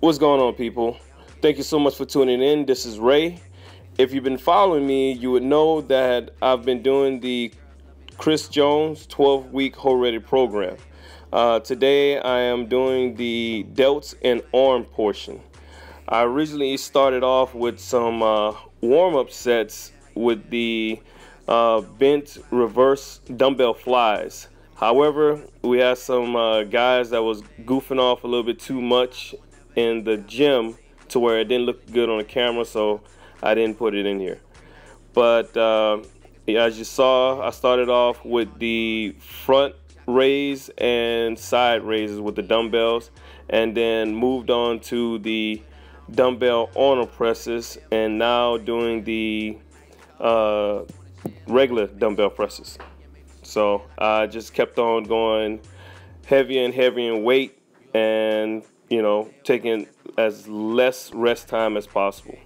What's going on, people? Thank you so much for tuning in. This is Ray. If you've been following me, you would know that I've been doing the Chris Jones 12 week Hoe Ready program. Uh, today I am doing the delts and arm portion. I originally started off with some uh, warm up sets with the uh, bent reverse dumbbell flies. However, we had some uh, guys that was goofing off a little bit too much in the gym to where it didn't look good on the camera, so I didn't put it in here. But uh, as you saw, I started off with the front raise and side raises with the dumbbells, and then moved on to the dumbbell arm presses, and now doing the uh, regular dumbbell presses. So I just kept on going heavier and heavier in weight, and you know, taking as less rest time as possible.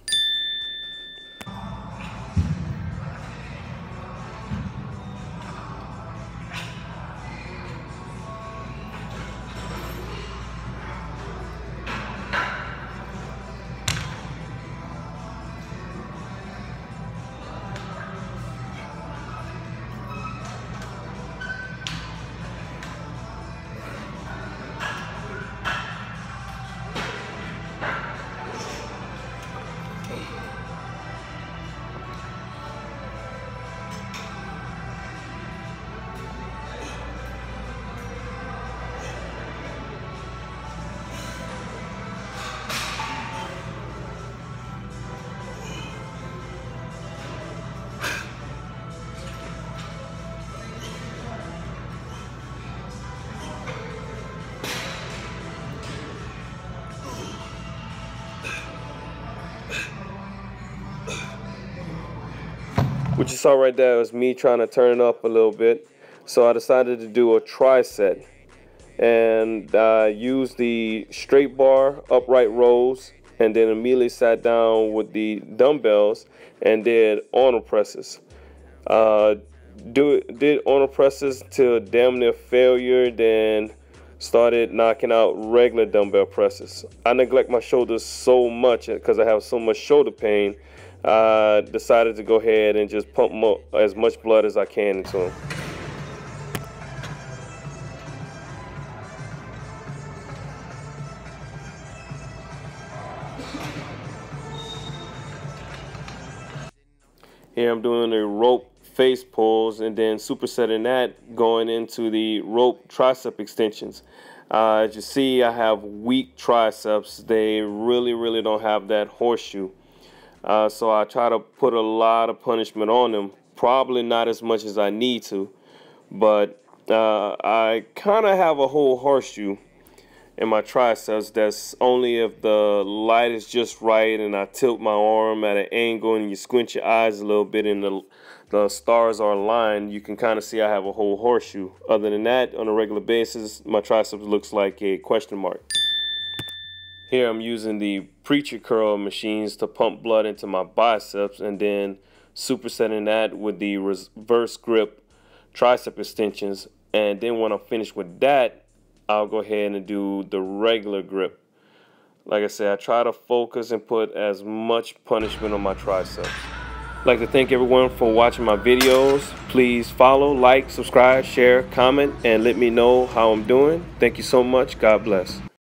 What you saw right there was me trying to turn it up a little bit. So I decided to do a tricep and uh, use the straight bar upright rows and then immediately sat down with the dumbbells and did arnold presses. Uh, do did arnold presses till damn near failure, then started knocking out regular dumbbell presses. I neglect my shoulders so much because I have so much shoulder pain I decided to go ahead and just pump as much blood as I can into them. Here I'm doing a rope face pulls and then supersetting that going into the rope tricep extensions. Uh, as you see, I have weak triceps. They really, really don't have that horseshoe. Uh, so I try to put a lot of punishment on them. Probably not as much as I need to, but uh, I kind of have a whole horseshoe in my triceps. That's only if the light is just right and I tilt my arm at an angle and you squint your eyes a little bit and the, the stars are aligned, you can kind of see I have a whole horseshoe. Other than that, on a regular basis, my triceps looks like a question mark. Here I'm using the preacher curl machines to pump blood into my biceps and then supersetting that with the reverse grip tricep extensions. And then when I'm finished with that, I'll go ahead and do the regular grip. Like I said, I try to focus and put as much punishment on my triceps. I'd like to thank everyone for watching my videos. Please follow, like, subscribe, share, comment, and let me know how I'm doing. Thank you so much. God bless.